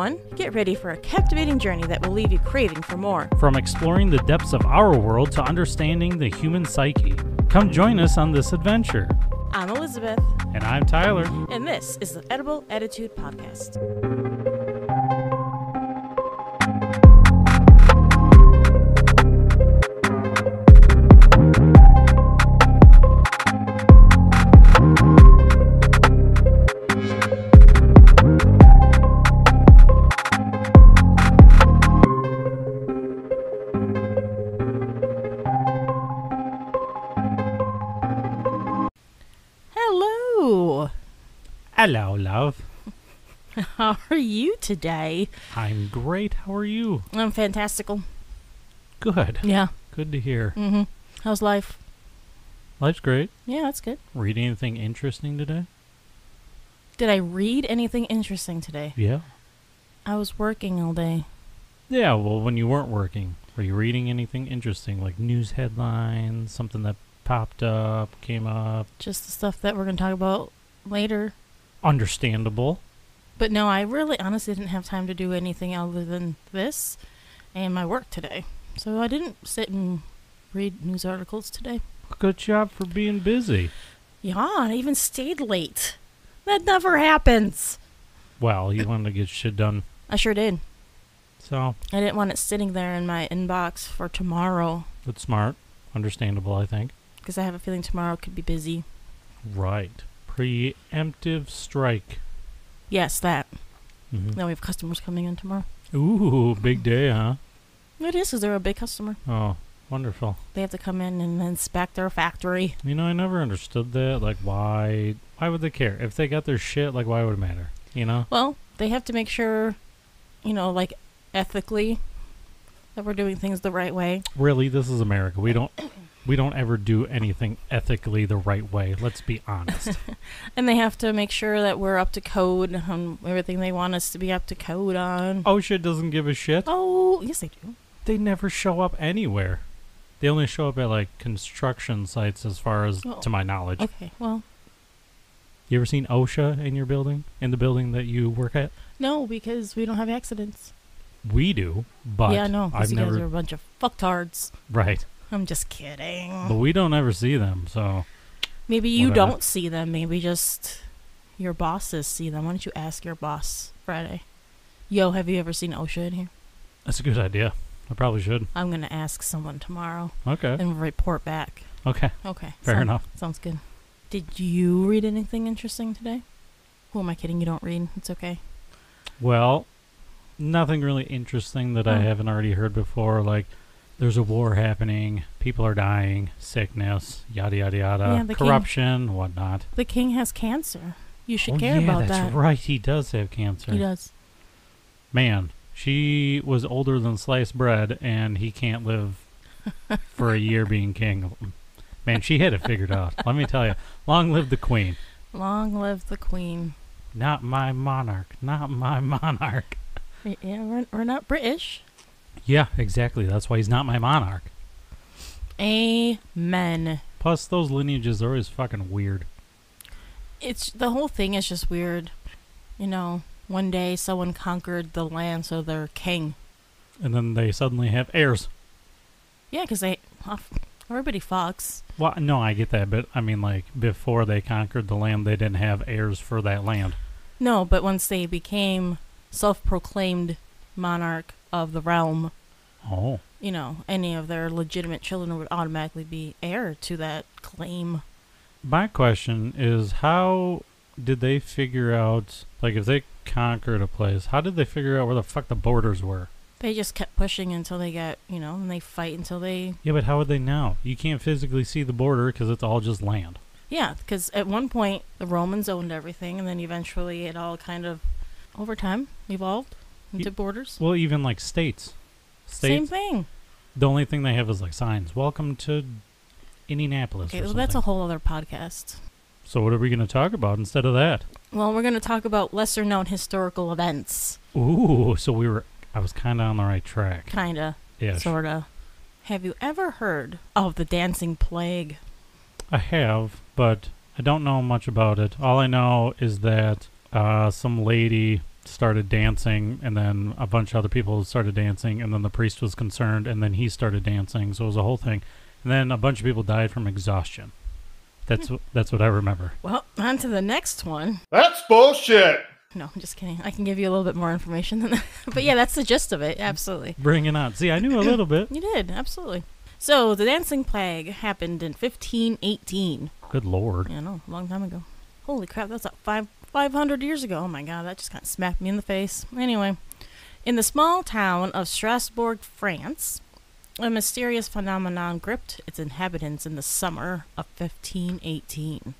Everyone, get ready for a captivating journey that will leave you craving for more. From exploring the depths of our world to understanding the human psyche. Come join us on this adventure. I'm Elizabeth, And I'm Tyler. and this is the Edible Attitude Podcast. Hello, love. how are you today? I'm great. How are you? I'm fantastical. Good. Yeah. Good to hear. Mm-hmm. How's life? Life's great. Yeah, that's good. Read anything interesting today? Did I read anything interesting today? Yeah. I was working all day. Yeah, well, when you weren't working, were you reading anything interesting, like news headlines, something that popped up, came up? Just the stuff that we're going to talk about later. Understandable. But no, I really honestly didn't have time to do anything other than this and my work today. So I didn't sit and read news articles today. Good job for being busy. Yeah, I even stayed late. That never happens. Well, you wanted to get shit done. I sure did. So, I didn't want it sitting there in my inbox for tomorrow that's smart. Understandable, I think. because I have a feeling tomorrow could be busy. Right. Preemptive strike. Yes, that. Mhm. Now we have customers coming in tomorrow. Ooh, big day, huh? It is because they're a big customer. Oh, wonderful. They have to come in and inspect their factory. You know, I never understood that. Like, why? Why would they care if they got their shit? Like, why would it matter? You know? Well, they have to make sure, you know, like ethically, that we're doing things the right way. Really, this is America. We don't. We don't ever do anything ethically the right way. Let's be honest. And they have to make sure that we're up to code on everything they want us to be up to code on. Oh, OSHA doesn't give a shit. Oh, yes, they do. They never show up anywhere. They only show up at like construction sites, as far as Oh. to my knowledge. Okay, well, You ever seen OSHA in your building? In the building that you work at? no, because we don't have accidents. We do, but yeah, no, because I've you never. guys are a bunch of fucktards. Right, I'm just kidding. but we don't ever see them. So Maybe you Whatever. don't see them. Maybe just your bosses see them. Why don't you ask your boss Friday? Yo, have you ever seen OSHA in here? that's a good idea. I probably should. I'm gonna ask someone tomorrow Okay. and report back. Okay. Okay. Fair enough. Sounds good. Did you read anything interesting today? Who am I kidding? You don't read. It's okay. Well, nothing really interesting that I Oh. haven't already heard before. Like, there's a war happening, people are dying, sickness, yada yada yada, Yeah, the king- corruption, whatnot. The king has cancer. You should oh, care yeah, about that's that. right. He does have cancer. He does. Man, she was older than sliced bread, and he can't live for a year being king. Man, she had it figured out. Let me tell you. Long live the queen. Long live the queen. Not my monarch. Not my monarch. Yeah, we're, we're not British. Yeah, exactly. That's why he's not my monarch. Amen. Plus, those lineages are always fucking weird. It's the whole thing is just weird. You know, one day someone conquered the land, so they're king. And then they suddenly have heirs. Yeah, because they everybody fucks. Well, no, I get that, but I mean, like, before they conquered the land, they didn't have heirs for that land. No, but once they became self-proclaimed monarch of the realm, Oh. you know, any of their legitimate children would automatically be heir to that claim. My question is how did they figure out, like, if they conquered a place, how did they figure out where the fuck the borders were? They just kept pushing until they got, you know, and they fight until they. Yeah, but how would they know? You can't physically see the border because it's all just land. Yeah, because at one point the Romans owned everything, and then eventually it all kind of, over time, evolved into borders. Well, even like states. Same thing. the only thing they have is like signs. Welcome to Indianapolis. Okay, or well, that's a something. whole other podcast. So what are we going to talk about instead of that? Well, we're going to talk about lesser known historical events. Ooh, so we were. I was kind of on the right track. Kinda, Yeah, sorta. Have you ever heard of the dancing plague? I have, but I don't know much about it. All I know is that uh, some lady started dancing, and then a bunch of other people started dancing, and then the priest was concerned, and then he started dancing. So it was a whole thing. And then a bunch of people died from exhaustion. That's hmm. wh- that's what I remember. Well, on to the next one. That's bullshit. No, I'm just kidding. I can give you a little bit more information than that. but yeah, that's the gist of it. Absolutely. Bring it on. See, I knew a little bit. You did, absolutely. So, the dancing plague happened in 1518. Good lord. You know, a long time ago. Holy crap, that's like five, 500 years ago. Oh my god, that just kind of smacked me in the face. Anyway, in the small town of Strasbourg, France, a mysterious phenomenon gripped its inhabitants in the summer of 1518.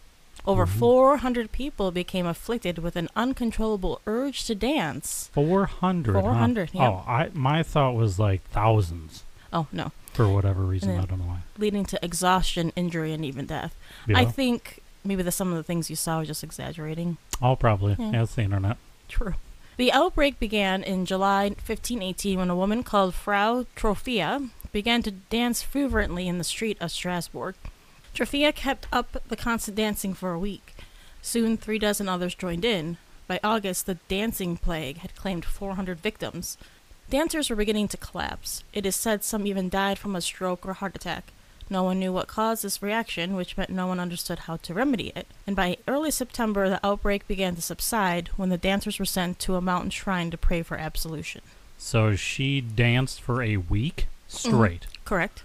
Over Mhm. 400 people became afflicted with an uncontrollable urge to dance. Four hundred. 400, yeah. Oh, I my thought was like thousands Oh, no. for whatever reason. I don't know why. Leading to exhaustion, injury, and even death. I think maybe the, some of the things you saw were just exaggerating. oh, probably. Yeah. Yeah, it's the internet. True. The outbreak began in July 1518 when a woman called Frau Troffea began to dance fervently in the street of Strasbourg. Troffea kept up the constant dancing for a week. Soon, three dozen others joined in. By August, the dancing plague had claimed 400 victims. Dancers were beginning to collapse. It is said some even died from a stroke or heart attack. No one knew what caused this reaction, which meant no one understood how to remedy it. And by early September, the outbreak began to subside when the dancers were sent to a mountain shrine to pray for absolution. So she danced for a week straight. Mm-hmm. Correct?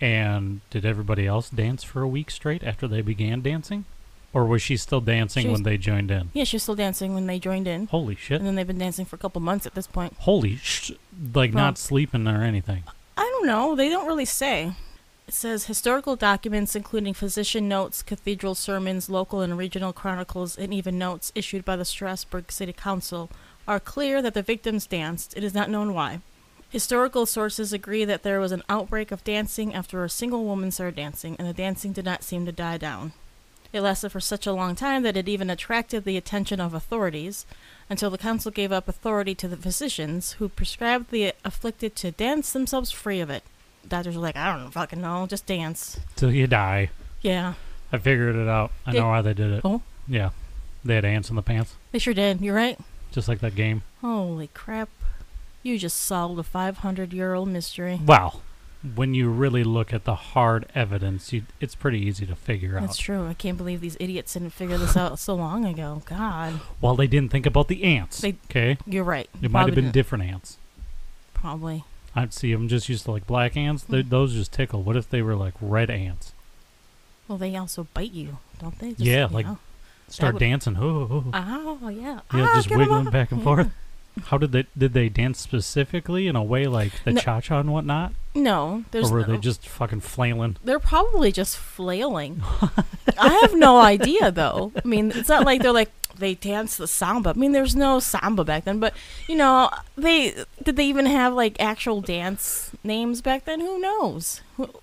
And did everybody else dance for a week straight after they began dancing? Or was she still dancing She when they joined in? Yeah, she was still dancing when they joined in. Holy shit. And then they've been dancing for a couple months at this point. Holy sh! Like not sleeping or anything. I don't know. They don't really say. It says historical documents, including physician notes, cathedral sermons, local and regional chronicles, and even notes issued by the Strasbourg City Council, are clear that the victims danced. It is not known why. Historical sources agree that there was an outbreak of dancing after a single woman started dancing, and the dancing did not seem to die down. It lasted for such a long time that it even attracted the attention of authorities, until the council gave up authority to the physicians, who prescribed the afflicted to dance themselves free of it. Doctors were like, I don't fucking know, just dance. Till you die. Yeah, I figured it out. I Did- know why they did it. Oh? Yeah. They had ants in the pants. they sure did. You're right. Just like that game. Holy crap. You just solved a 500 year old mystery. Wow. when you really look at the hard evidence, you, it's pretty easy to figure out. That's out. true. I can't believe these idiots didn't figure this out so long ago. God. Well, they didn't think about the ants. They- okay? You're right. It might have Probably been didn't. different ants. Probably. I'd see them just used to like black ants. They, Mm. those just tickle. What if they were like red ants? Well, they also bite you, don't they? Just, Yeah, like- know. Start would- dancing. Oh, oh, oh. Oh, yeah. yeah, ah, just wiggling back and Yeah. forth. How did they did they dance specifically in a way like the No. cha cha and whatnot, No, there's or were no, they just fucking flailing? They're probably just flailing. I have no idea though. I mean, it's not like they're like they dance the samba. I mean, there's no samba back then, but you know, they did they even have like actual dance names back then? Who knows?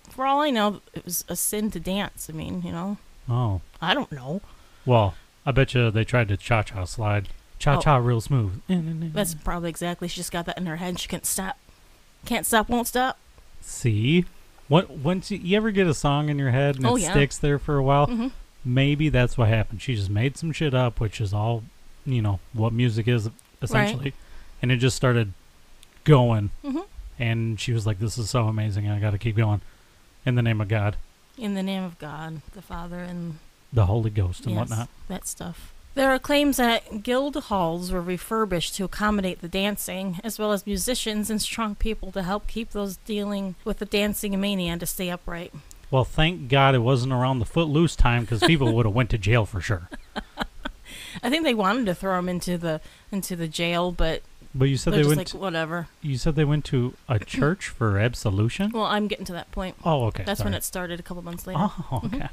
For all I know, it was a sin to dance. I mean, you know, Oh, I don't know. well, I bet you they tried to cha cha slide, cha cha real smooth. That's probably exactly. She just got that in her head. She can't stop. Can't stop, won't stop. See, what once you, you ever get a song in your head and Oh, it yeah. sticks there for a while, hmm maybe that's what happened. She just made some shit up, which is all, you know, what music is essentially, and it just started going. hmm And she was like, "This is so amazing! I got to keep going." In the name of God, In the name of God, the Father, and the Holy Ghost, and Yes, whatnot. that stuff. There are claims that guild halls were refurbished to accommodate the dancing, as well as musicians and strong people to help keep those dealing with the dancing mania to stay upright. Well, thank God it wasn't around the footloose time because people would have went to jail for sure. I think they wanted to throw them into the into the jail, but But you said they went. like whatever. you said they went to a church for absolution. Well, I'm getting to that point. Oh, okay. That's when it started a couple months later. Oh, mm-hmm. okay.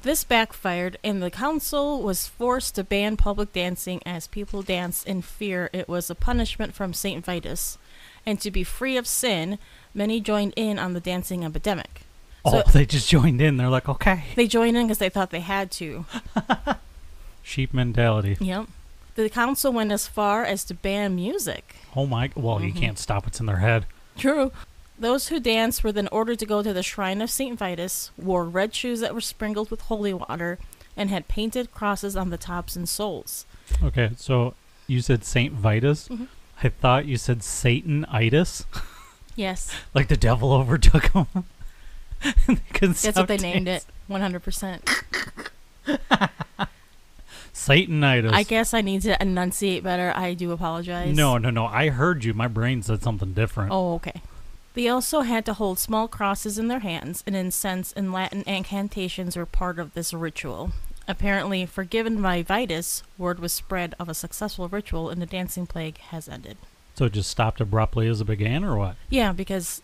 This backfired, and the council was forced to ban public dancing as people danced in fear it was a punishment from St. Vitus. And to be free of sin, many joined in on the dancing epidemic. Oh, they just joined in. They're like, okay. They joined in because they thought they had to. Sheep mentality. Yep. The council went as far as to ban music. Oh my. Well, you Mhm. can't stop what's in their head. True. Those who danced were then ordered to go to the shrine of St. Vitus, wore red shoes that were sprinkled with holy water, and had painted crosses on the tops and soles. Okay, so you said Saint Vitus. Mhm. I thought you said Satanitis, Yes, like the devil overtook him. That's what they named it. 100%. Satanitis. I guess I need to enunciate better. I do apologize. No, no, no. I heard you. My brain said something different. Oh, okay. They also had to hold small crosses in their hands, and incense and Latin incantations were part of this ritual. Apparently, forgiven by Vitus, word was spread of a successful ritual and the dancing plague has ended. So it just stopped abruptly as it began, or what? Yeah, because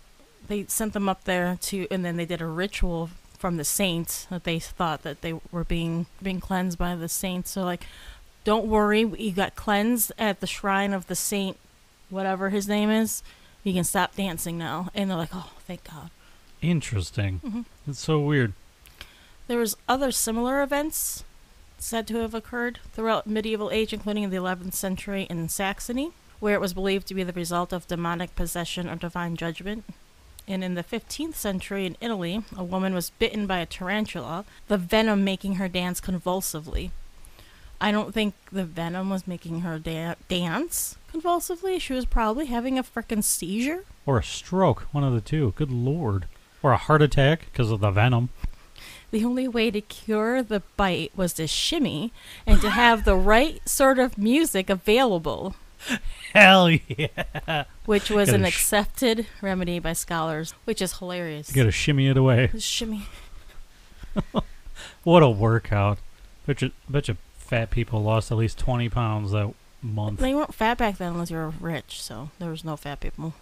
they sent them up there to, and then they did a ritual from the saints that they thought that they were being being cleansed by the saints. So like, don't worry, you got cleansed at the shrine of the saint, whatever his name is. You can stop dancing now. And they're like, oh, thank God. Interesting. Mhm. It's so weird. There was other similar events said to have occurred throughout medieval age, including in the 11th century in Saxony, where it was believed to be the result of demonic possession or divine judgment. And in the 15th century in Italy, a woman was bitten by a tarantula, the venom making her dance convulsively. I don't think the venom was making her da- dance convulsively. She was probably having a frickin' seizure. Or a stroke, one of the two. Good lord. Or a heart attack because of the venom. The only way to cure the bite was to shimmy and to have the right sort of music available, Hell yeah. which was an sh- accepted remedy by scholars, which is hilarious. You gotta shimmy it away. Shimmy. What a workout. Bet you, bet you fat people lost at least 20 pounds that month. They weren't fat back then unless you were rich, so there was no fat people.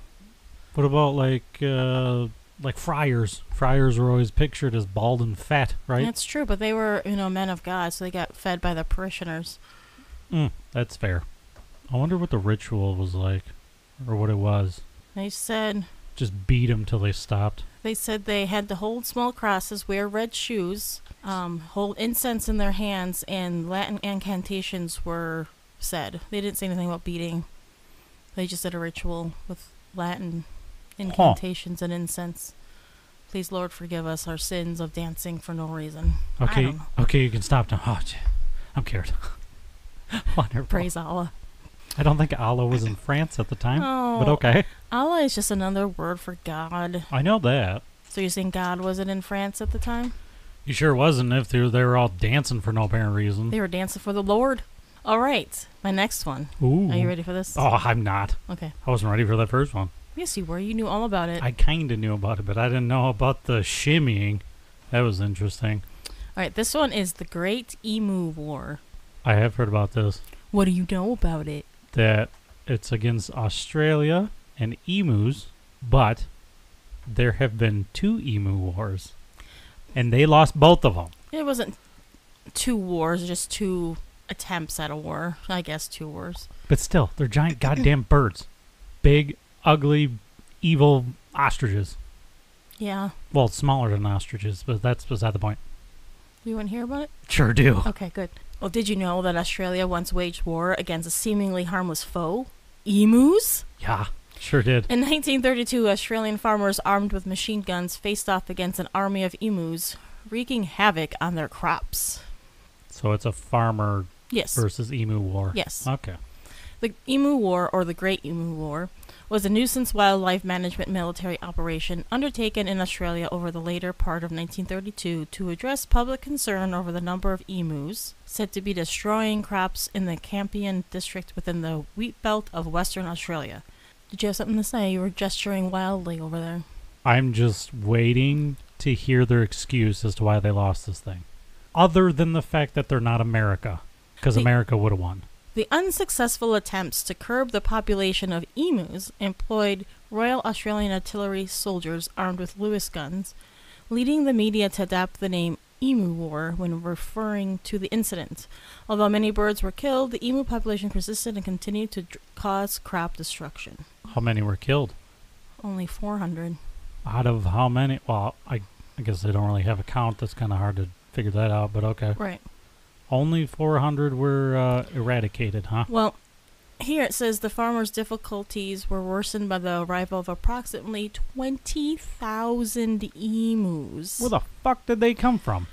What about like, uh, like friars? Friars were always pictured as bald and fat, right? That's true, but they were, you know, men of God, so they got fed by the parishioners. Mm, that's fair. I wonder what the ritual was like, or what it was. They said Just beat them till they stopped. They said they had to hold small crosses, wear red shoes, um, hold incense in their hands, and Latin incantations were said. They didn't say anything about beating. They just did a ritual with Latin incantations and incense. Please, Lord, forgive us our sins of dancing for no reason. Okay, okay, you can stop now. Oh, I'm scared. Wonderful. Praise Allah. I don't think Allah was in France at the time, Oh, but okay. Allah is just another word for God. I know that. So you're saying God wasn't in France at the time? You sure wasn't if they were, they were all dancing for no apparent reason. They were dancing for the Lord. All right, my next one. Ooh. Are you ready for this? Oh, I'm not. Okay. I wasn't ready for that first one. Yes, you were. You knew all about it. I kind of knew about it, but I didn't know about the shimmying. That was interesting. all right, this one is the Great Emu War. I have heard about this. What do you know about it? That it's against Australia and emus, but there have been two emu wars, and they lost both of them. It wasn't two wars, just two attempts at a war. I guess two wars. But still, they're giant goddamn birds. Big, ugly, evil ostriches. Yeah. Well, smaller than ostriches, but that's beside the point. You want to hear about it? Sure do. Okay, good. Well, did you know that Australia once waged war against a seemingly harmless foe? Emus? Yeah, sure did. In 1932, Australian farmers armed with machine guns faced off against an army of emus, wreaking havoc on their crops. So it's a farmer Yes. versus emu war. Yes. Okay. The Emu War, or the Great Emu War, was a nuisance wildlife management military operation undertaken in Australia over the later part of 1932 to address public concern over the number of emus said to be destroying crops in the Campion district within the wheat belt of Western Australia. Did you have something to say? You were gesturing wildly over there. I'm just waiting to hear their excuse as to why they lost this thing. Other than the fact that they're not America. Because America would have won. The unsuccessful attempts to curb the population of emus employed Royal Australian Artillery soldiers armed with Lewis guns, leading the media to adopt the name Emu War when referring to the incident. Although many birds were killed, the emu population persisted and continued to dr- cause crop destruction. How many were killed? Only 400. Out of how many? Well, I, I guess they don't really have a count. That's kind of hard to figure that out, but okay. Right. Only 400 were uh, eradicated, huh? Well, here it says the farmers' difficulties were worsened by the arrival of approximately 20,000 emus. Where the fuck did they come from?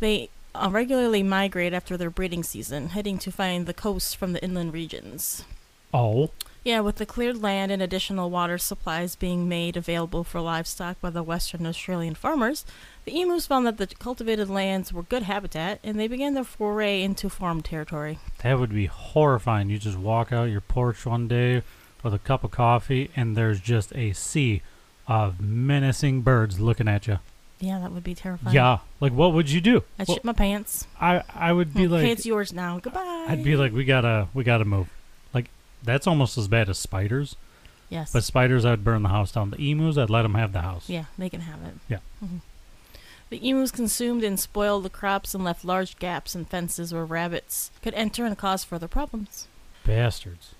They uh, regularly migrate after their breeding season, heading to find the coast from the inland regions. Oh, Yeah, with the cleared land and additional water supplies being made available for livestock by the Western Australian farmers, the emus found that the cultivated lands were good habitat and they began their foray into farm territory. that would be horrifying. You just walk out your porch one day with a cup of coffee, and there's just a sea of menacing birds looking at you. Yeah, that would be terrifying. Yeah, like what would you do? I'd Well, shit my pants. I I would be okay, like, it's yours now. Goodbye. I'd be like, we gotta we gotta move. That's almost as bad as spiders. yes. But spiders, I'd burn the house down. The emus, I'd let them have the house. Yeah, they can have it. Yeah. Mhm. The emus consumed and spoiled the crops and left large gaps in fences where rabbits could enter and cause further problems. Bastards.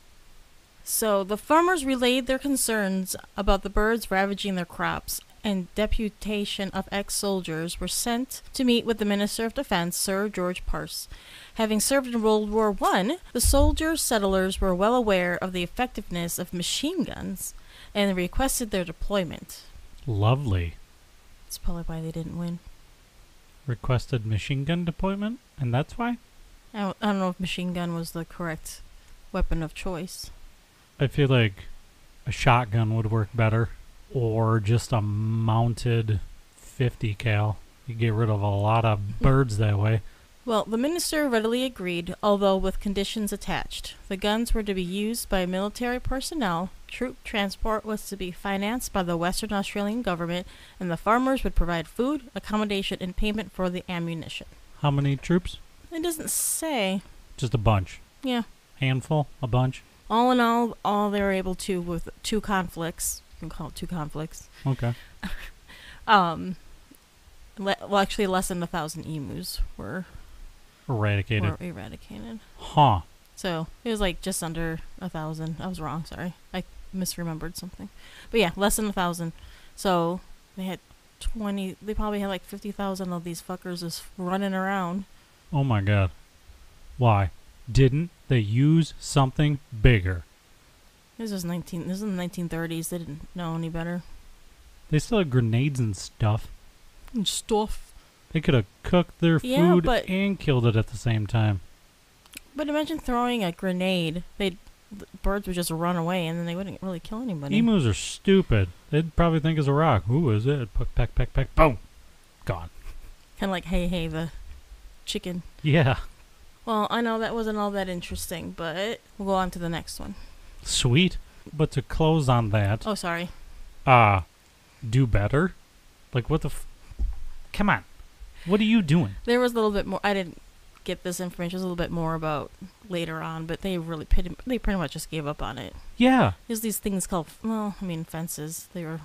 So the farmers relayed their concerns about the birds ravaging their crops, and deputation of ex-soldiers were sent to meet with the Minister of Defense, Sir George Pearce. Having served in World War One, the soldier settlers were well aware of the effectiveness of machine guns and requested their deployment. Lovely. That's probably why they didn't win. Requested machine gun deployment, and that's why. I don't, I don't know if machine gun was the correct weapon of choice. I feel like a shotgun would work better, or just a mounted 50 cal. You get rid of a lot of mm. birds that way. Well, the minister readily agreed, although with conditions attached. The guns were to be used by military personnel, troop transport was to be financed by the Western Australian government, and the farmers would provide food, accommodation, and payment for the ammunition. How many troops? It doesn't say. Just a bunch. Yeah. Handful? A bunch? All in all, all they were able to with two conflicts. Can call it two conflicts. Okay. Um, le- well, actually, less than a thousand emus were, Eradicated. were eradicated. Huh. So it was like just under a thousand. I was wrong. Sorry, I misremembered something. But yeah, less than a thousand. So they had twenty. They probably had like fifty thousand of these fuckers just running around. Oh my god. Why? Didn't they use something bigger? This was nineteen. This is in the nineteen thirties. They didn't know any better. They still had grenades and stuff. And stuff. They could have cooked their Yeah, food but- and killed it at the same time. But imagine throwing a grenade. They the birds would just run away, and then they wouldn't really kill anybody. Emus are stupid. They'd probably think it's a rock. Who is it? Peck, peck, peck, peck. Boom. Gone. Kind of like Heihei the chicken. Yeah. Well, I know that wasn't all that interesting, but we'll go on to the next one. Sweet. But to close on that, Oh, sorry. uh, do better? Like, what the f- Come on. What are you doing? There was a little bit more. I didn't get this information. There's a little bit more about later on, but they really pretty, they pretty much just gave up on it. Yeah. There's these things called well, I mean fences. They were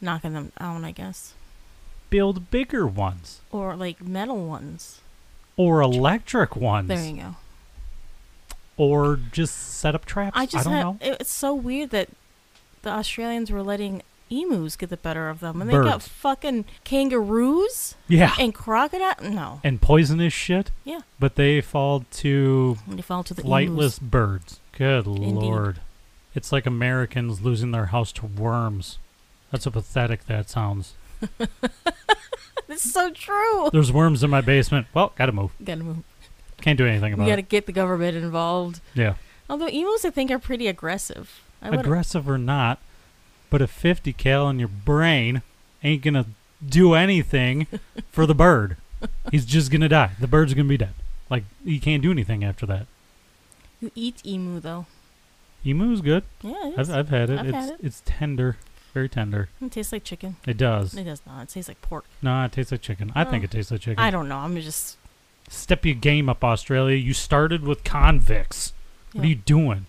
knocking them down, I guess, Build bigger ones. or like metal ones. Or electric ones. There you go. Or just set up traps. I just don't had, know. it's so weird that the Australians were letting emus get the better of them, and they got fucking kangaroos Yeah. and crocodile. No, And poisonous shit. Yeah. But they fall to they fall to the flightless birds. Good Indeed. lord. It's like Americans losing their house to worms. That's how pathetic that sounds. emus. It's so true. There's worms in my basement. Well, gotta move. gotta move. Can't do anything about it. You gotta it. get the government involved. Yeah. Although emus, I think, are pretty aggressive. I would Aggressive or not, but a 50 cal in your brain ain't gonna do anything for the bird. He's just gonna die. The bird's gonna be dead. Like, you can't do anything after that. You eat emu though. Emu's good. Yeah, it, I've, is. I've had it. I've it's had it. it's tender, very tender. it tastes like chicken. It does. It does not. It tastes like pork. No, it tastes like chicken. I oh. think Oh. it tastes like chicken. I don't know. I'm just. Step your game up, Australia. You started with convicts. What are you doing?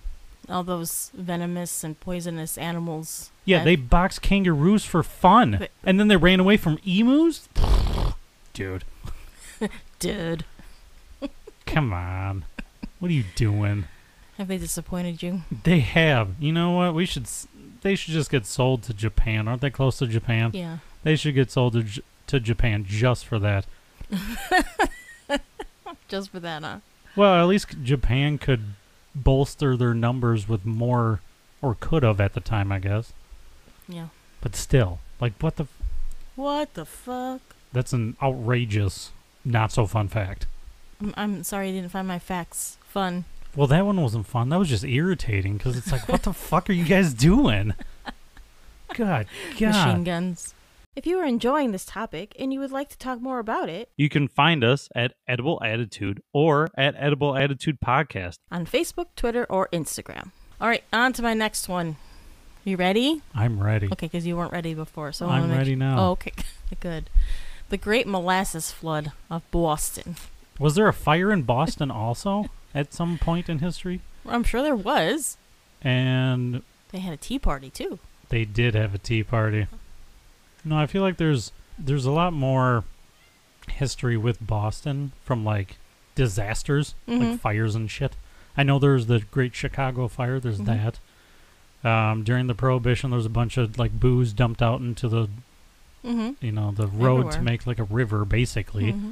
all those venomous and poisonous animals. Yeah, they boxed kangaroos for fun, But- and then they ran away from emus. Dude, Dude. come on. What are you doing? Have they disappointed you? They have. You know what? We should. They should just get sold to Japan. Aren't they close to Japan? Yeah. They should get sold to, J- to Japan just for that. Just for that, huh? Well, at least Japan could bolster their numbers with more, or could have at the time, I guess. Yeah. But still, like, what the? F- What the fuck? that's an outrageous not so fun fact. I'm, I'm sorry I didn't find my facts fun. Well, that one wasn't fun. That was just irritating because it's like, what the fuck are you guys doing? God, Machine guns. If you are enjoying this topic and you would like to talk more about it You can find us at Edible Attitude or at Edible Attitude Podcast. on Facebook, Twitter, or Instagram. All right, on to my next one. You ready? I'm ready. Okay, because you weren't ready before, so I'm ready su- now. Oh, okay, good. The Great Molasses Flood of Boston. Was there a fire in Boston also at some point in history? I'm sure there was. And They had a tea party too. they did have a tea party. No, I feel like there's there's a lot more history with Boston from like disasters, Mhm. like fires and shit. I know there's the Great Chicago Fire. There's Mhm. that. Um, during the Prohibition, there was a bunch of like booze dumped out into the Mm-hmm. you know the road to make like a river. Basically, hmm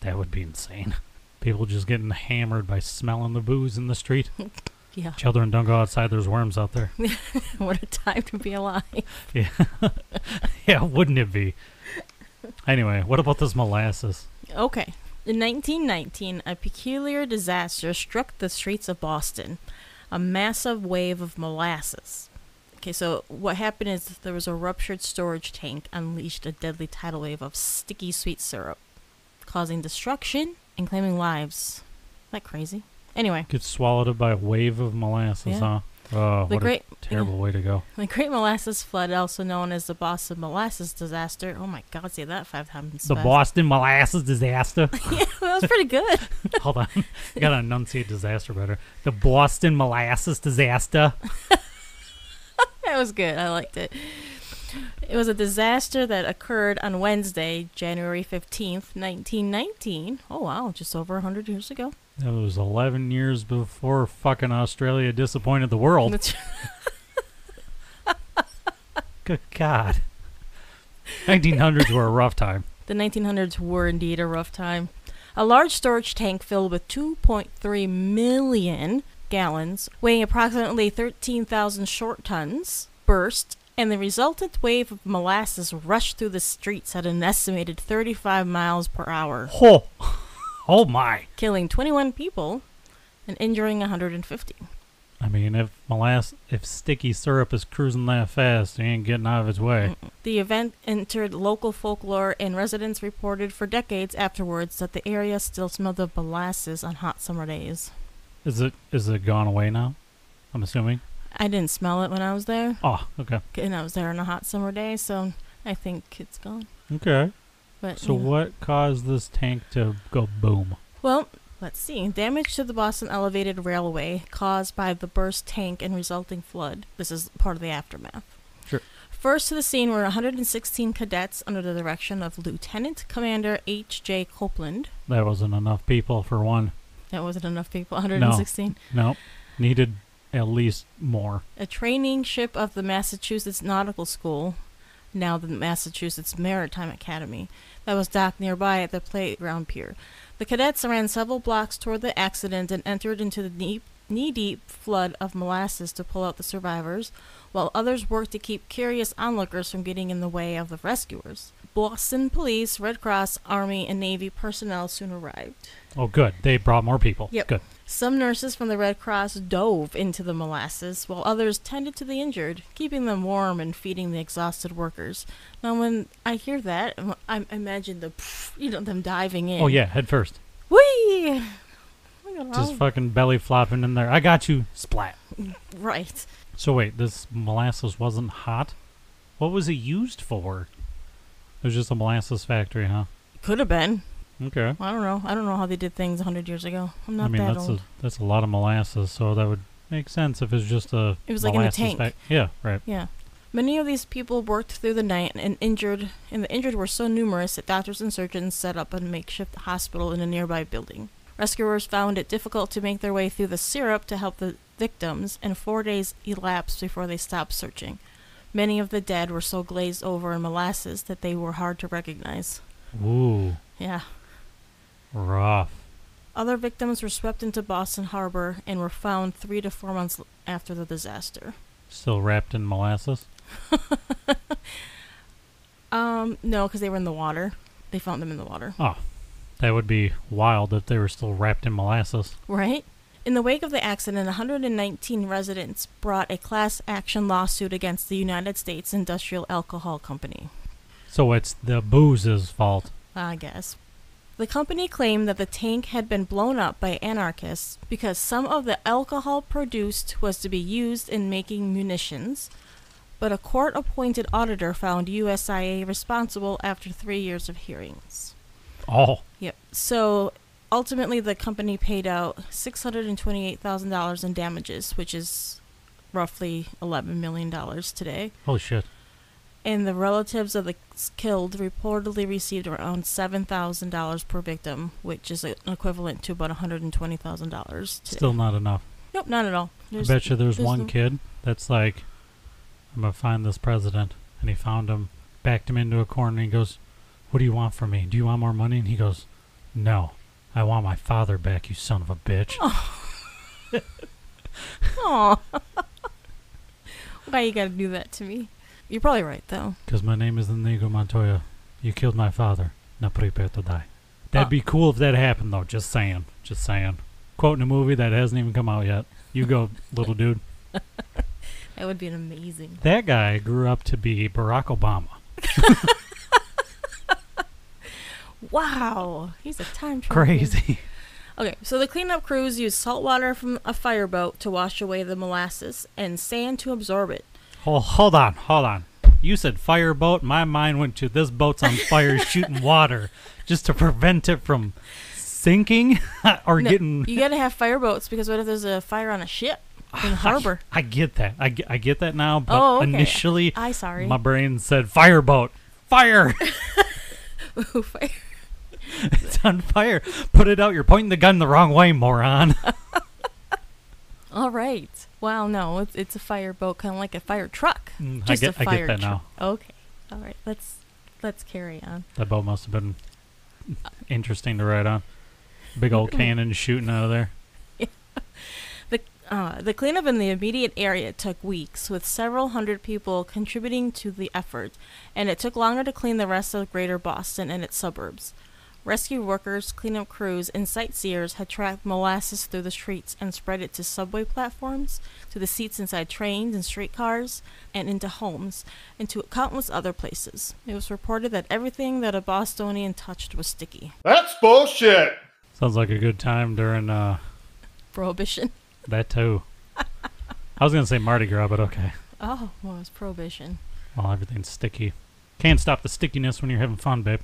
that would be insane. People just getting hammered by smelling the booze in the street. Yeah. Children, don't go outside. There's worms out there. what a time to be alive. yeah, yeah, wouldn't it be? Anyway, what about this molasses? Okay. In 1919, a peculiar disaster struck the streets of Boston a massive wave of molasses. Okay, so what happened is there was a ruptured storage tank unleashed a deadly tidal wave of sticky sweet syrup, causing destruction and claiming lives. Isn't that crazy? Anyway, Gets swallowed up by a wave of molasses, Yeah. huh? Oh, the what great a terrible way to go. the Great Molasses Flood, also known as the Boston Molasses Disaster. Oh my God, say that five times. The fast. Boston molasses disaster. yeah, that was pretty good. Hold on, I gotta enunciate disaster better. The Boston molasses disaster. That was good. I liked it. It was a disaster that occurred on Wednesday, January 15th, 1919. Oh, wow, just over 100 years ago. That was 11 years before fucking Australia disappointed the world. Good God. 1900s were a rough time. The 1900s were indeed a rough time. A large storage tank filled with 2.3 million gallons, weighing approximately 13,000 short tons, burst, and the resultant wave of molasses rushed through the streets at an estimated 35 miles per hour, Oh, oh my. killing 21 people and injuring 150. I mean, if molasses, if sticky syrup is cruising that fast, he ain't getting out of its way. The event entered local folklore, and residents reported for decades afterwards that the area still smelled of molasses on hot summer days. Is it is it gone away now? I'm assuming. I didn't smell it when I was there, Oh, okay, and I was there on a hot summer day, so I think it's gone. okay. But So you know. what caused this tank to go boom? Well, let's see. Damage to the Boston Elevated Railway caused by the burst tank and resulting flood. This is part of the aftermath. Sure. First to the scene were 116 cadets under the direction of Lieutenant Commander H.J. Copeland. That wasn't enough people for one. That wasn't enough people. 116. No. Nope. Needed at least more. A training ship of the Massachusetts Nautical School, now the Massachusetts Maritime Academy, that was docked nearby at the playground pier. The cadets ran several blocks toward the accident and entered into the deep, knee-deep flood of molasses to pull out the survivors, while others worked to keep curious onlookers from getting in the way of the rescuers. Boston Police, Red Cross, Army, and Navy personnel soon arrived. Oh, good. They brought more people. Yep. Good. Some nurses from the Red Cross dove into the molasses, while others tended to the injured, keeping them warm and feeding the exhausted workers. Now, when I hear that, I'm- imagine the, you know, them diving in. Oh yeah, head first. Whee! Just fucking belly flopping in there. I got you. Splat. right. So wait, this molasses wasn't hot. What was it used for? It was just a molasses factory, huh? Could have been. Okay. I don't know. I don't know how they did things a hundred years ago. I'm not I mean, that that's old. a that's a lot of molasses, so that would make sense if it's just a. It was like in a tank. yeah, right. Yeah. Many of these people worked through the night and injured, and the injured were so numerous that doctors and surgeons set up a makeshift hospital in a nearby building. Rescuers found it difficult to make their way through the syrup to help the victims, and four days elapsed before they stopped searching. Many of the dead were so glazed over in molasses that they were hard to recognize. Ooh, Yeah. Rough. Other victims were swept into Boston Harbor and were found three to four months after the disaster. Still wrapped in molasses. Um, no, because they were in the water. They found them in the water. Oh, That would be wild if they were still wrapped in molasses. Right? In the wake of the accident, 119 residents brought a class action lawsuit against the United States Industrial Alcohol Company. So it's the booze's fault. I guess. The company claimed that the tank had been blown up by anarchists because some of the alcohol produced was to be used in making munitions, but a court appointed auditor found USIA responsible after three years of hearings. Oh, Yep. So ultimately, the company paid out $628,000 in damages, which is roughly $11 million today. holy shit. And the relatives of the killed reportedly received around $7,000 per victim, which is equivalent to about $120,000. Still not enough. Nope, not at all. There's- I bet you there's there's one no- kid that's like, I'm gonna find this president, and he found him, backed him into a corner, and he goes, "What do you want from me? Do you want more money?" And he goes, "No, I want my father back, you son of a bitch." Aw. Why you gotta do that to me? You're probably right, though. Because my name is Inigo Montoya. You killed my father. Now prepare to die. That'd Uh. be cool if that happened, though. Just saying. Just saying. Quoting a movie that hasn't even come out yet. You go, little dude. That would be an amazing. That guy grew up to be Barack Obama. Wow, he's a time traveler. Crazy. Okay, so the cleanup crews used salt water from a fireboat to wash away the molasses and sand to absorb it. Hold, hold on, hold on. You said fireboat. My mind went to this boat's on fire shooting water just to prevent it from sinking or No, getting. You gotta have fireboats because what if there's a fire on a ship ah, in the harbor? I, get that. I get, I get that now. But Oh, okay. initially, I sorry. my brain said fireboat. Fire! Ooh, fire. it's on fire. Put it out. You're pointing the gun the wrong way, moron. All right. Wow, no, it's it's a fireboat, kind of like a fire truck. Mm, I Just get, a I fire get that truck. now. Okay. All right. Let's let's carry on. That boat must have been interesting to ride on. Big old cannon shooting out of there. Uh, the cleanup in the immediate area took weeks, with several hundred people contributing to the effort, and it took longer to clean the rest of Greater Boston and its suburbs. Rescue workers, cleanup crews, and sightseers had tracked molasses through the streets and spread it to subway platforms, to the seats inside trains and streetcars, and into homes, and to countless other places. It was reported that everything that a Bostonian touched was sticky. That's bullshit. Sounds like a good time during uh, Prohibition. that too. I was gonna say Mardi Gras, but okay. Oh, well, it was prohibition. Well, everything's sticky. Can't stop the stickiness when you're having fun, babe.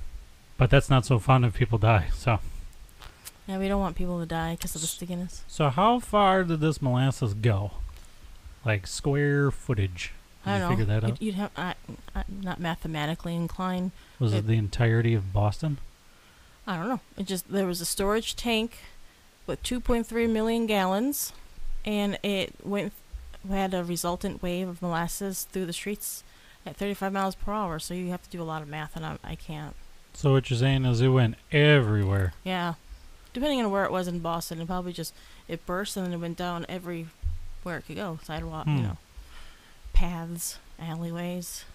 But that's not so fun if people die. So, Yeah, we don't want people to die because of the stickiness. so how far did this molasses go? Like square footage? Did I don't know. figure that out? You'd, you'd have, I, I'm not mathematically inclined. Was it it- the entirety of Boston? I don't know. It just there was a storage tank with 2.3 million gallons, and it went had a resultant wave of molasses through the streets at 35 miles per hour. So you have to do a lot of math, and I, I can't. So what you're saying is it went everywhere. Yeah, depending on where it was in Boston, it probably just it burst and then it went down every where it could go sidewalk, Hmm. you know, paths, alleyways.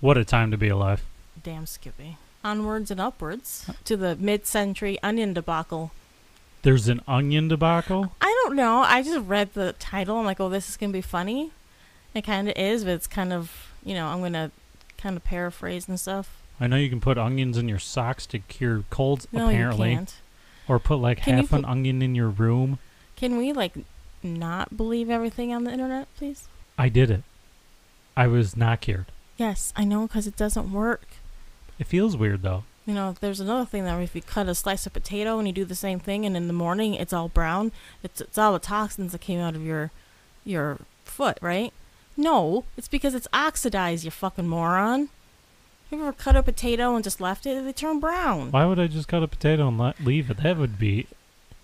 What a time to be alive. Damn Skippy. Onwards and upwards to the mid-century onion debacle. There's an onion debacle. I don't know. I just read the title. I'm like, oh, this is gonna be funny. It kind of is, but it's kind of, you know, I'm gonna kind of paraphrase and stuff. I know you can put onions in your socks to cure colds, No, apparently, you can't. or put like Can half an put- onion in your room. Can we like not believe everything on the internet, please? I did it. I was not cured. Yes, I know, because it doesn't work. It feels weird though. You know, there's another thing that if you cut a slice of potato and you do the same thing, and in the morning it's all brown, it's it's all the toxins that came out of your your foot, right? No, it's because it's oxidized. You fucking moron. You ever cut a potato and just left it? They turn brown. Why would I just cut a potato and let, leave it? That would be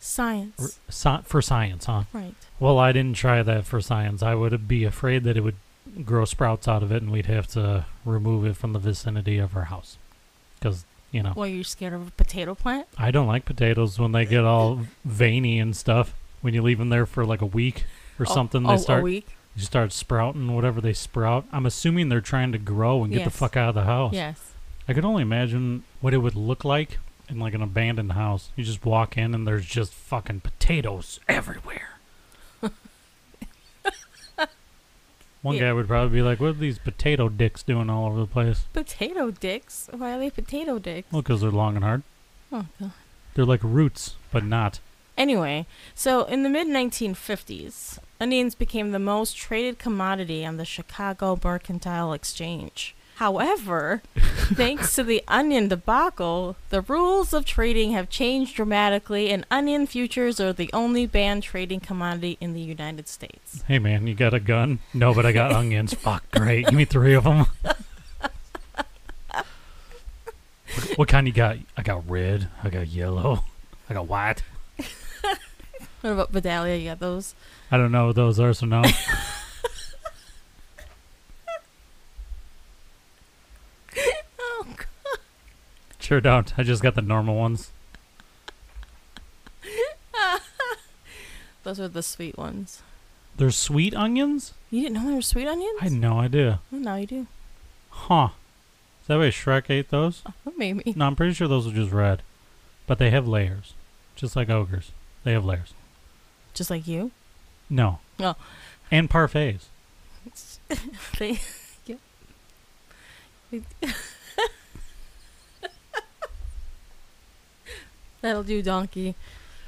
Science, r- for science, huh? right? Well, I didn't try that for science. I would be afraid that it would grow sprouts out of it, and we'd have to remove it from the vicinity of our house. Because you know, Well, you're scared of a potato plant? I don't like potatoes when they get all veiny and stuff. When you leave them there for like a week or Oh, something, oh, they start a week. You start sprouting whatever they sprout. I'm assuming they're trying to grow and get the Yes. fuck out of the house. Yes. I could only imagine what it would look like in like an abandoned house. You just walk in and there's just fucking potatoes everywhere. One Yeah. guy would probably be like, "What are these potato dicks doing all over the place?" Potato dicks? Why are they potato dicks? Well, because they're long and hard. Oh, God. They're like roots, but not. Anyway, so in the mid 1950s, onions became the most traded commodity on the Chicago Mercantile Exchange. However, thanks to the onion debacle, the rules of trading have changed dramatically, and onion futures are the only banned trading commodity in the United States. Hey man, you got a gun? No, but I got onions. Fuck, great. Give me three of them. what kind you got? I got red. I got yellow. I got white. What about Vidalia? You got those? I don't know what those are, so no. Oh, God. sure don't. I just got the normal ones. Those are the sweet ones. They're sweet onions? You didn't know they were sweet onions? I had no idea. Well, now you do. Huh. Is that why Shrek ate those? Oh, maybe. No, I'm pretty sure those are just red. But they have layers. Just like ogres. They have layers. Just like you. No. Oh. And parfaits. They, yeah. That'll do, donkey.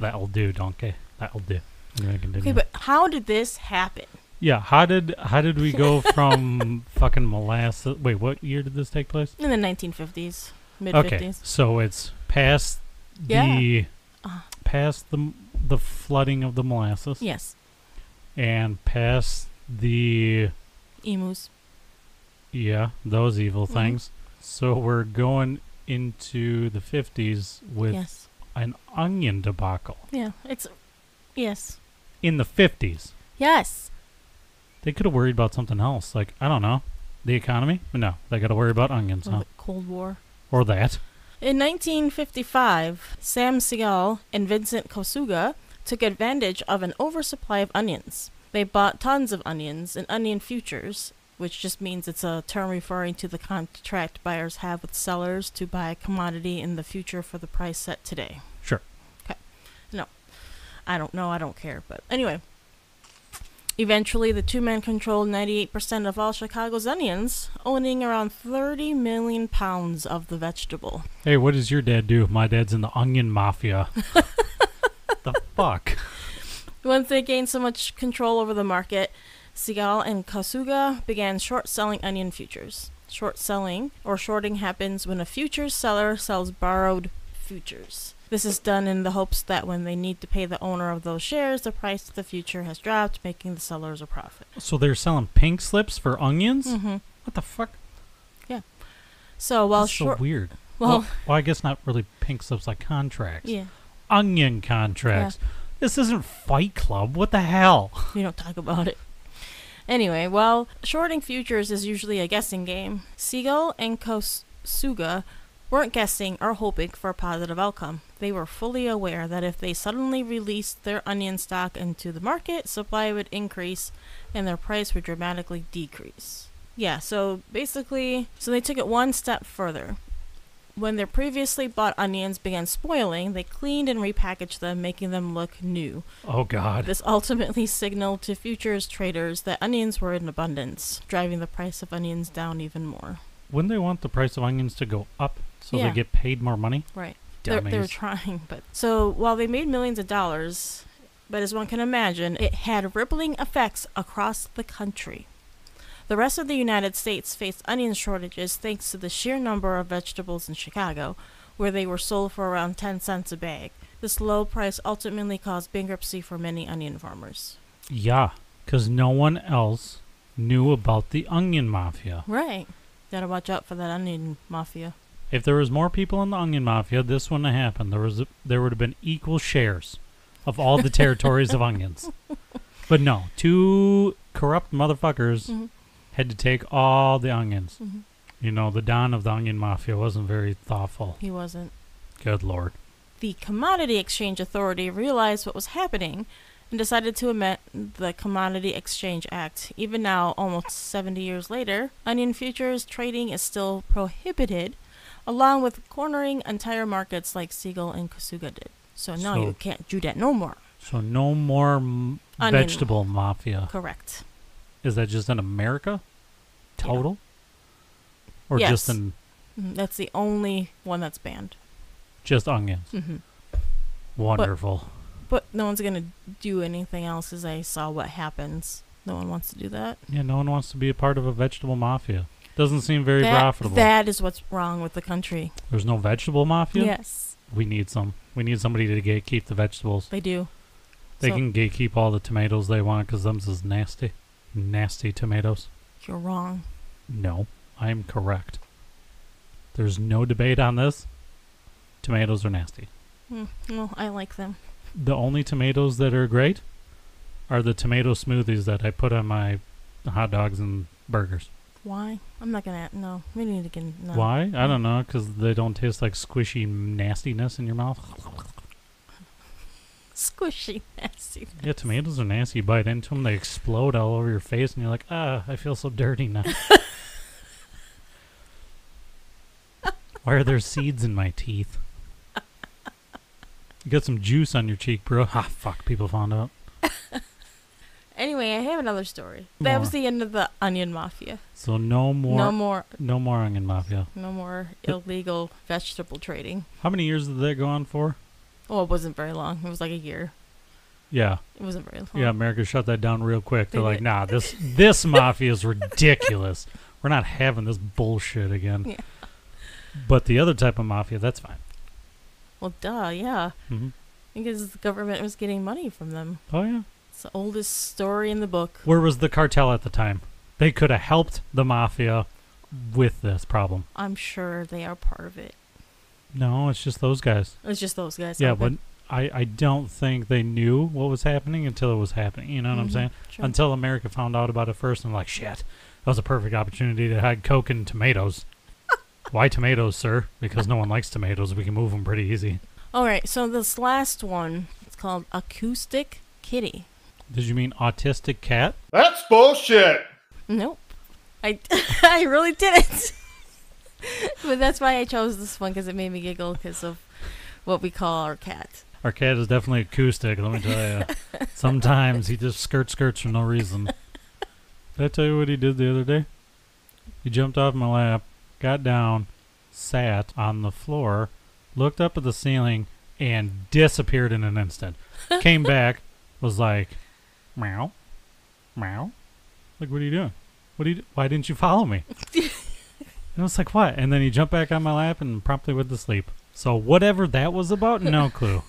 That'll do, donkey. That'll do. I'm gonna continue. Okay, but how did this happen? Yeah, how did how did we go from fucking molasses? Wait, what year did this take place? In the 1950s, mid 50s. Okay, so it's past Yeah. the Uh. past the the flooding of the molasses Yes, and past the emus. yeah those evil Mhm. things. So we're going into the 50s with yes. an onion debacle Yeah, it's yes. in the 50s. Yes. They could have worried about something else, like I don't know, the economy. No, they got to worry about onions, Or huh? the Cold War. Or that. In 1955, Sam Siegel and Vincent Kosuga took advantage of an oversupply of onions. They bought tons of onions in onion futures, which just means it's a term referring to the contract buyers have with sellers to buy a commodity in the future for the price set today. Sure. Okay. No. I don't know, I don't care, but anyway. Eventually, the two men controlled 98% of all Chicago's onions, owning around 30 million pounds of the vegetable. Hey, what does your dad do? My dad's in the onion mafia. the fuck? Once they gained so much control over the market, Siegel and Kosuga began short selling onion futures. Short selling or shorting happens when a futures seller sells borrowed futures. This is done in the hopes that when they need to pay the owner of those shares, the price of the future has dropped, making the sellers a profit. So they're selling pink slips for onions? hmm What the fuck? Yeah. So while That's short, so weird. well, well, I guess not really pink slips like contracts. yeah, Onion contracts. This isn't Fight Club. What the hell? we don't talk about it. Anyway, while shorting futures is usually a guessing game, Siegel and Kosuga weren't guessing or hoping for a positive outcome. They were fully aware that if they suddenly released their onion stock into the market, supply would increase and their price would dramatically decrease. Yeah, so basically, so they took it one step further. When their previously bought onions began spoiling, they cleaned and repackaged them, making them look new. Oh God. This ultimately signaled to futures traders that onions were in abundance, driving the price of onions down even more. Wouldn't they want the price of onions to go up so Yeah. they get paid more money? Right. They're, they were trying, but so while they made millions of dollars, but as one can imagine, it had rippling effects across the country. The rest of the United States faced onion shortages thanks to the sheer number of vegetables in Chicago, where they were sold for around 10 cents a bag. This low price ultimately caused bankruptcy for many onion farmers. Yeah, because no one else knew about the onion mafia. Right. Gotta watch out for that onion mafia. If there was more people in the onion mafia, this wouldn't have happened. There was a, there would have been equal shares of all the territories of onions. But no, two corrupt motherfuckers Mhm. had to take all the onions. Mhm. You know, the don of the onion mafia wasn't very thoughtful. He wasn't. Good lord. The Commodity Exchange Authority realized what was happening and decided to amend the Commodity Exchange Act. Even now, almost 70 years later, onion futures trading is still prohibited, along with cornering entire markets like Siegel and Kosuga did. So now So- you can't do that no more. So no more m- vegetable mafia. Correct. Is that just in America? Total? Or Yes. just in Mhm, That's the only one that's banned. just onions? hmm Wonderful. But no one's gonna do anything else, as I saw what happens. No one wants to do that. yeah, no one wants to be a part of a vegetable mafia. Doesn't seem very that, profitable. That is what's wrong with the country. There's no vegetable mafia? Yes, We need some. We need somebody to gatekeep the vegetables. they do. They So, can gatekeep all the tomatoes they want because them's is nasty. Nasty tomatoes. You're wrong. No, I am correct. There's no debate on this. Tomatoes are nasty. Mm, well, I like them. The only tomatoes that are great are the tomato smoothies that I put on my hot dogs and burgers. Why? I'm not gonna. No, we need to get. No. Why? I don't know. Because they don't taste like squishy nastiness in your mouth. Squishy, nastiness. Yeah, tomatoes are nasty. You bite into them, they explode all over your face, and you're like, ah, I feel so dirty now. Why are there seeds in my teeth? You got some juice on your cheek, bro. Ah, fuck, people found out. Anyway, I have another story. That was the end of the onion mafia. So no more, no more, no, more. onion mafia. No more illegal vegetable trading. How many years did that go on for? Oh, it wasn't very long. It was like a year. Yeah, It wasn't very long. yeah. America shut that down real quick. They're like, nah, this this mafia is ridiculous. We're not having this bullshit again. Yeah. But the other type of mafia, that's fine. Well, duh, yeah. hmm Because the government was getting money from them. Oh yeah. It's the oldest story in the book. Where was the cartel at the time? They could have helped the mafia with this problem. I'm sure they are part of it. No, it's just those guys. It's just those guys. Yeah, but I, I don't think they knew what was happening until it was happening. You know what I'm Mhm, saying? sure. Until America found out about it first and like, shit, that was a perfect opportunity to hide coke and tomatoes. Why tomatoes, sir? Because no one likes tomatoes. We can move them pretty easy. All right, so this last one, it's called Acoustic Kitty. Did you mean autistic cat? That's bullshit. Nope. I, I really didn't. but that's why I chose this one because it made me giggle because of what we call our cat. Our cat is definitely acoustic, let me tell you. Sometimes he just skirt skirts for no reason. Did I tell you what he did the other day? He jumped off my lap, got down, sat on the floor, looked up at the ceiling, and disappeared in an instant. Came back, was like, meow, meow. Like, what are you doing? What are you? Do- Why didn't you follow me? and I was like, what? And then he jumped back on my lap and promptly went to sleep. So whatever that was about, no clue.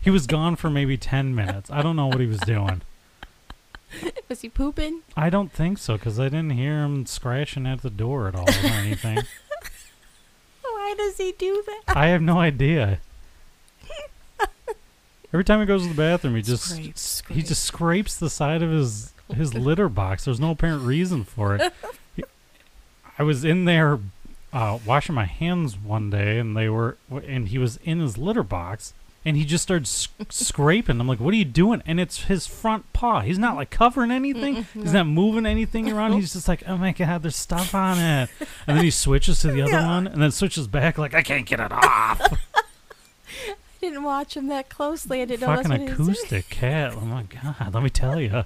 he was gone for maybe ten minutes. I don't know what he was doing. Was he pooping? I don't think so because I didn't hear him scratching at the door at all or anything. Why does he do that? I have no idea. Every time he goes to the bathroom, he just Scrape, he just scrapes the side of his his litter box. There's no apparent reason for it. He- I was in there uh, washing my hands one day, and they were and he was in his litter box, and he just started sc- scraping. I'm like, "What are you doing?" And it's his front paw. He's not like covering anything. Mm-mm, He's no. not moving anything around. He's just like, "Oh my god, there's stuff on it." And then he switches to the other Yeah. one, and then switches back like, "I can't get it off." I didn't watch him that closely. I didn't know that's Fucking what acoustic cat. Oh my god, let me tell you.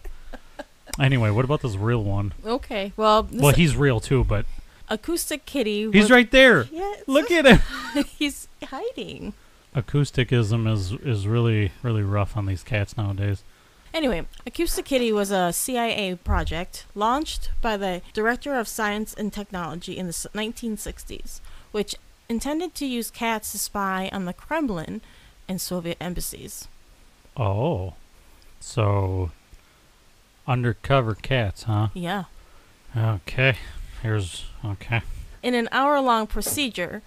Anyway, what about this real one? Okay, well, this Well, he's real too, but acoustic kitty. he's was- right there. Yes. Look at him. he's hiding. Acousticism is is really really rough on these cats nowadays. Anyway, Acoustic Kitty was a CIA project launched by the Director of Science and Technology in the 1960s, which intended to use cats to spy on the Kremlin and Soviet embassies. Oh, so undercover cats, huh? Yeah. Okay, here's okay. In an hour long procedure,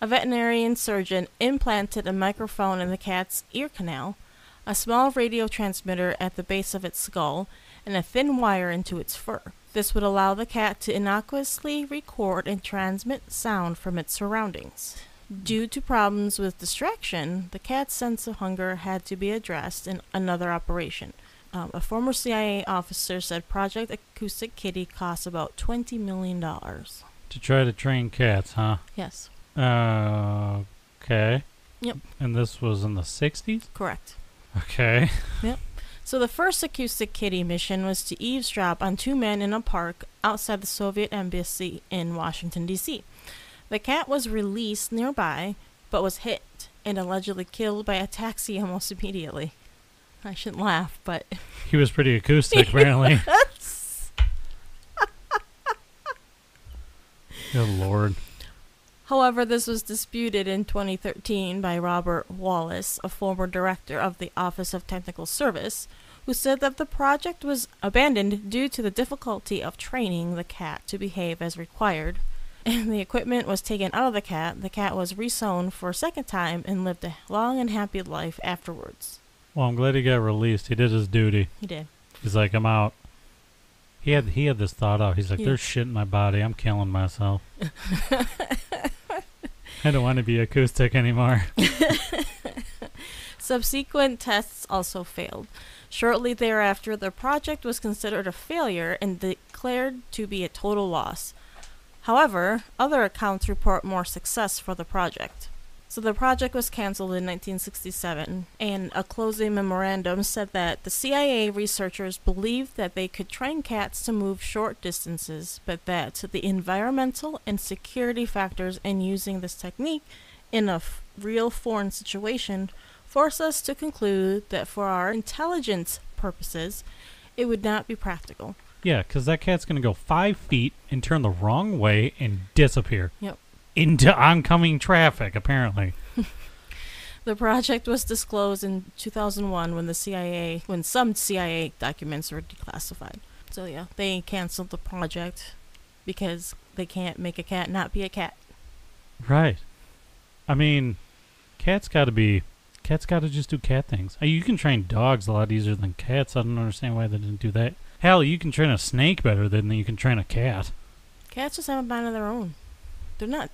a veterinarian surgeon implanted a microphone in the cat's ear canal, a small radio transmitter at the base of its skull, and a thin wire into its fur. This would allow the cat to innocuously record and transmit sound from its surroundings. Due to problems with distraction, the cat's sense of hunger had to be addressed in another operation. Um, a former CIA officer said Project Acoustic Kitty cost about $20 million. To try to train cats, huh? Yes. Uh, okay. Yep. And this was in the 60s? Correct. Okay. Yep. So the first acoustic kitty mission was to eavesdrop on two men in a park outside the Soviet embassy in Washington D.C. The cat was released nearby, but was hit and allegedly killed by a taxi almost immediately. I shouldn't laugh, but He was pretty acoustic, apparently. Good lord. However, this was disputed in 2013 by Robert Wallace, a former director of the Office of Technical Service, who said that the project was abandoned due to the difficulty of training the cat to behave as required. And the equipment was taken out of the cat, the cat was resewn for a second time and lived a long and happy life afterwards. Well, I'm glad he got released. He did his duty. He did. He's like, I'm out. He had he had this thought out. He's like, Yeah. there's shit in my body. I'm killing myself. I don't want to be acoustic anymore. Subsequent tests also failed. Shortly thereafter, the project was considered a failure and declared to be a total loss. However, other accounts report more success for the project. So the project was canceled in 1967, and a closing memorandum said that the CIA researchers believed that they could train cats to move short distances, but that the environmental and security factors in using this technique in a f- real foreign situation force us to conclude that for our intelligence purposes, it would not be practical. Yeah, 'cause that cat's gonna go five feet and turn the wrong way and disappear. Yep. Into oncoming traffic, apparently. The project was disclosed in 2001 when the CIA, when some CIA documents were declassified. So yeah, they canceled the project because they can't make a cat not be a cat. Right. I mean, cats gotta be. Cats gotta just do cat things. Uh, You can train dogs a lot easier than cats. I don't understand why they didn't do that. Hell, you can train a snake better than you can train a cat. Cats just have a mind of their own. They're not,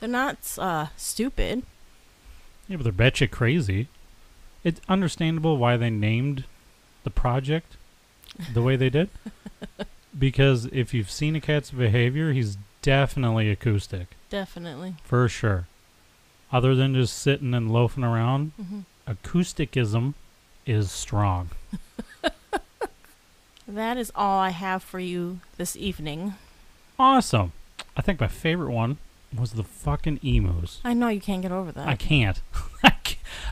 they're not uh, stupid. Yeah, but they're batshit crazy. It's understandable why they named the project the way they did. because if you've seen a cat's behavior, he's definitely acoustic. Definitely. For sure. Other than just sitting and loafing around, hmm acousticism is strong. That is all I have for you this evening. Awesome. I think my favorite one was the fucking emus. I know you can't get over that. I can't.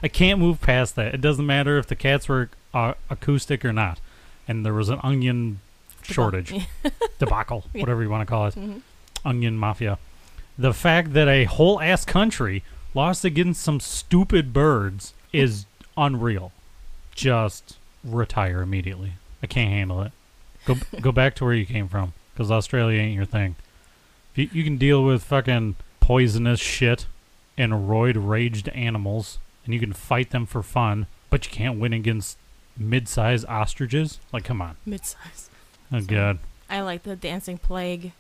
I can't. Move past that. It doesn't matter if the cats were uh, acoustic or not. And there was an onion shortage, debacle, whatever you want to call it, Mhm. onion mafia. The fact that a whole ass country lost against some stupid birds is unreal. Just retire immediately. I can't handle it. Go go back to where you came from, because Australia ain't your thing. If you, you can deal with fucking poisonous shit and roid raged animals, and you can fight them for fun, but you can't win against mid-sized ostriches. Like, come on. Mid-sized. Oh god. I like the dancing plague.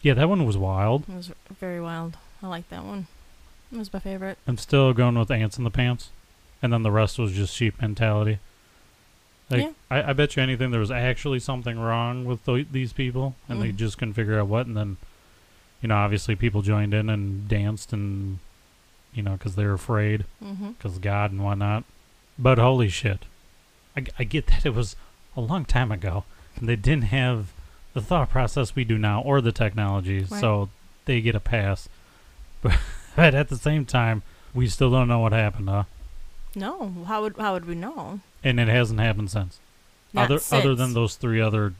Yeah, that one was wild. It was very wild. I like that one. It was my favorite. I'm still going with ants in the pants, and then the rest was just sheep mentality. Like, Yeah. I, I bet you anything there was actually something wrong with th- these people, and they Mhm. just couldn't figure out what. And then, you know, obviously people joined in and danced, and you know, because they're afraid, because God and whatnot. But holy shit, I, I get that it was a long time ago, and they didn't have the thought process we do now or the technology, Right. so they get a pass. But at the same time, we still don't know what happened, huh? No, how would how would we know? And it hasn't happened since. Not other other than those three other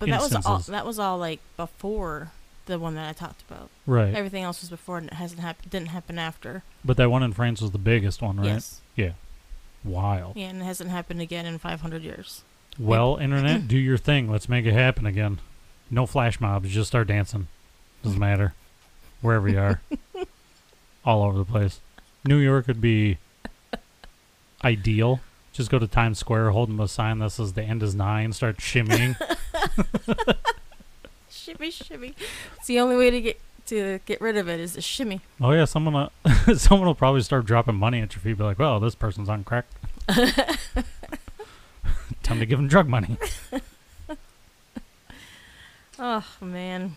But that was all. instances. That was all like before the one that I talked about. right. Everything else was before, and it hasn't happened. Didn't happen after. But that one in France was the biggest one, right? Yes. Yeah. Wild. Yeah, and it hasn't happened again in 500 years. Well, internet, do your thing. Let's make it happen again. No flash mobs. Just start dancing. Doesn't matter. Wherever you are. All over the place. New York would be ideal. Just go to Times Square, hold them a sign that says the end is nine, start shimmying. Shimmy, shimmy. It's the only way to get to get rid of it is a shimmy. oh yeah, someone uh, someone will probably start dropping money at your feet. Be like, well, this person's on crack. Time to give him drug money. Oh man,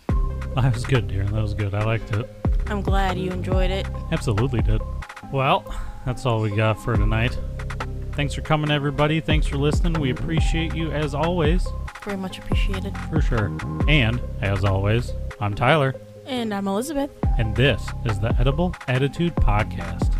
That was good, dear. That was good. I liked it. I'm glad you enjoyed it. Absolutely did. Well, that's all we got for tonight. Thanks for coming, everybody. Thanks for listening. We appreciate you as always, Very much appreciated. for sure. And, as always, I'm Tyler, And I'm Elizabeth. and this is the Edible Attitude Podcast.